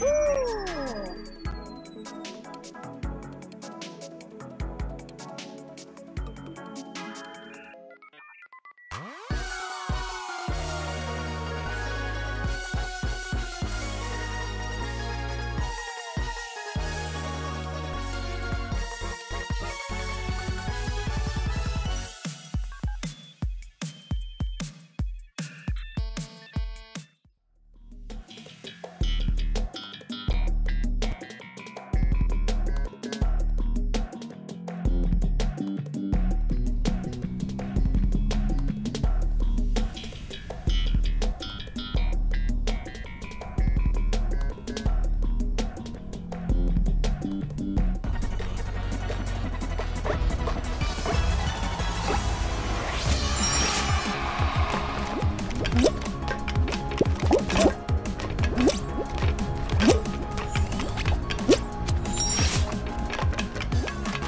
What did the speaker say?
Woo!